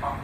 棒